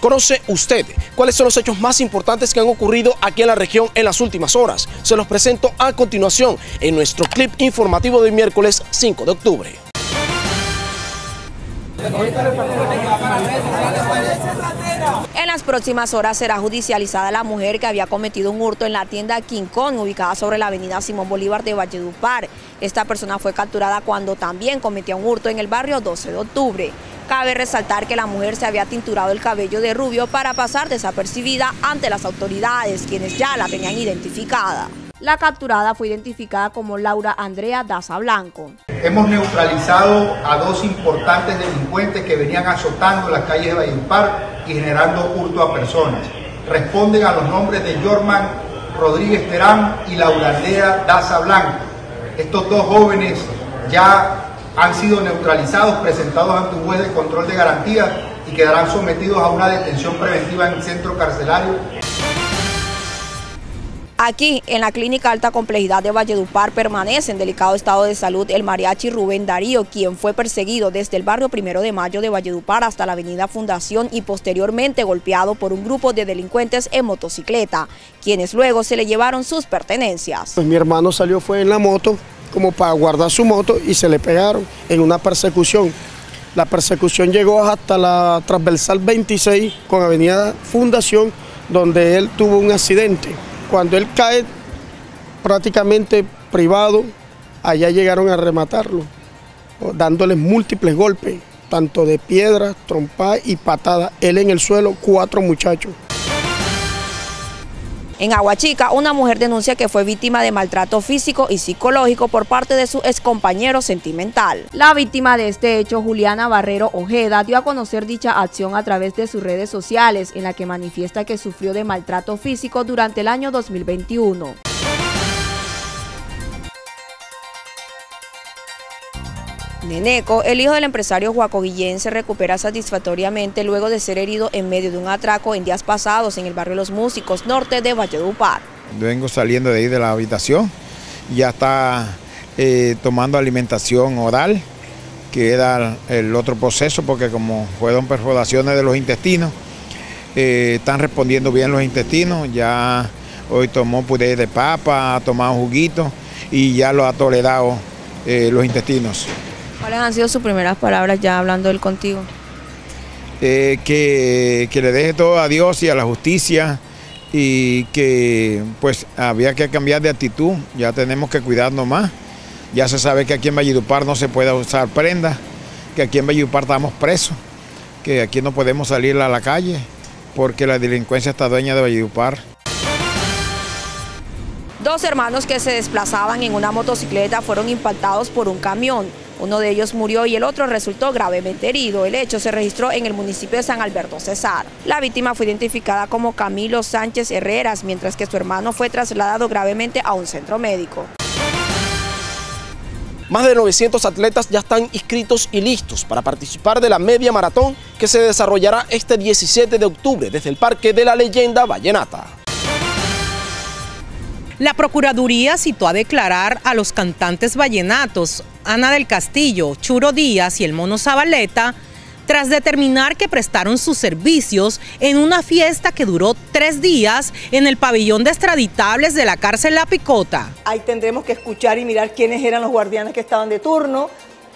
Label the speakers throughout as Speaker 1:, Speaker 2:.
Speaker 1: ¿Conoce usted cuáles son los hechos más importantes que han ocurrido aquí en la región en las últimas horas? Se los presento a continuación en nuestro clip informativo del miércoles 5 de octubre.
Speaker 2: En las próximas horas será judicializada la mujer que había cometido un hurto en la tienda King Kong, ubicada sobre la avenida Simón Bolívar de Valledupar. Esta persona fue capturada cuando también cometía un hurto en el barrio 12 de octubre. Cabe resaltar que la mujer se había tinturado el cabello de rubio para pasar desapercibida ante las autoridades, quienes ya la tenían identificada. La capturada fue identificada como Laura Andrea Daza Blanco.
Speaker 3: Hemos neutralizado a dos importantes delincuentes que venían azotando las calles de Valledupar y generando hurto a personas. Responden a los nombres de Jorman Rodríguez Terán y Laura Andrea Daza Blanco. Estos dos jóvenes ya han sido neutralizados, presentados ante un juez de control de garantías y quedarán sometidos a una detención preventiva en el centro carcelario.
Speaker 2: Aquí, en la Clínica Alta Complejidad de Valledupar, permanece en delicado estado de salud el mariachi Rubén Darío, quien fue perseguido desde el barrio Primero de Mayo de Valledupar hasta la avenida Fundación y posteriormente golpeado por un grupo de delincuentes en motocicleta, quienes luego se le llevaron sus pertenencias.
Speaker 4: Pues mi hermano salió fue en la moto como para guardar su moto y se le pegaron en una persecución. La persecución llegó hasta la transversal 26 con avenida Fundación, donde él tuvo un accidente. Cuando él cae prácticamente privado, allá llegaron a rematarlo, dándole múltiples golpes, tanto de piedra, trompa y patada. Él en el suelo, cuatro muchachos.
Speaker 2: En Aguachica, una mujer denuncia que fue víctima de maltrato físico y psicológico por parte de su excompañero sentimental. La víctima de este hecho, Juliana Barrero Ojeda, dio a conocer dicha acción a través de sus redes sociales, en la que manifiesta que sufrió de maltrato físico durante el año 2021. Neneco, el hijo del empresario Juaco Guillén, se recupera satisfactoriamente luego de ser herido en medio de un atraco en días pasados en el barrio Los Músicos, norte de Valledupar.
Speaker 5: Vengo saliendo de ahí de la habitación, ya está eh, tomando alimentación oral, que era el otro proceso, porque como fueron perforaciones de los intestinos, eh, están respondiendo bien los intestinos, ya hoy tomó puré de papa, ha tomado juguito y ya lo ha tolerado eh, los intestinos.
Speaker 2: ¿Cuáles han sido sus primeras palabras ya hablando él contigo?
Speaker 5: Eh, que, que, le deje todo a Dios y a la justicia y que pues había que cambiar de actitud, ya tenemos que cuidarnos más. Ya se sabe que aquí en Valledupar no se puede usar prendas, que aquí en Valledupar estamos presos, que aquí no podemos salir a la calle porque la delincuencia está dueña de Valledupar.
Speaker 2: Dos hermanos que se desplazaban en una motocicleta fueron impactados por un camión. Uno de ellos murió y el otro resultó gravemente herido. El hecho se registró en el municipio de San Alberto Cesar. La víctima fue identificada como Camilo Sánchez Herreras, mientras que su hermano fue trasladado gravemente a un centro médico.
Speaker 1: Más de 900 atletas ya están inscritos y listos para participar de la media maratón que se desarrollará este 17 de octubre desde el Parque de la Leyenda Vallenata.
Speaker 6: La Procuraduría citó a declarar a los cantantes vallenatos Ana del Castillo, Churo Díaz y el Mono Zabaleta tras determinar que prestaron sus servicios en una fiesta que duró tres días en el pabellón de extraditables de la cárcel La Picota.
Speaker 7: Ahí tendremos que escuchar y mirar quiénes eran los guardianes que estaban de turno,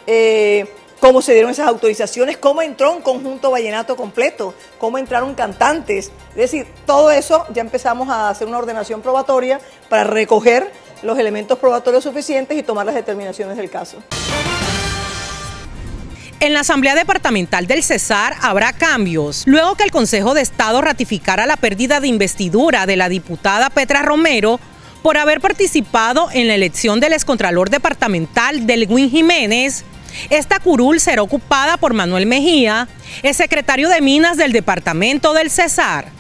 Speaker 7: eh, cómo se dieron esas autorizaciones, cómo entró un conjunto vallenato completo, cómo entraron cantantes. Es decir, todo eso ya empezamos a hacer una ordenación probatoria para recoger los elementos probatorios suficientes y tomar las determinaciones del caso.
Speaker 6: En la Asamblea Departamental del Cesar habrá cambios, luego que el Consejo de Estado ratificara la pérdida de investidura de la diputada Petra Romero por haber participado en la elección del excontralor departamental Delwin Jiménez, esta curul será ocupada por Manuel Mejía, el secretario de Minas del Departamento del Cesar.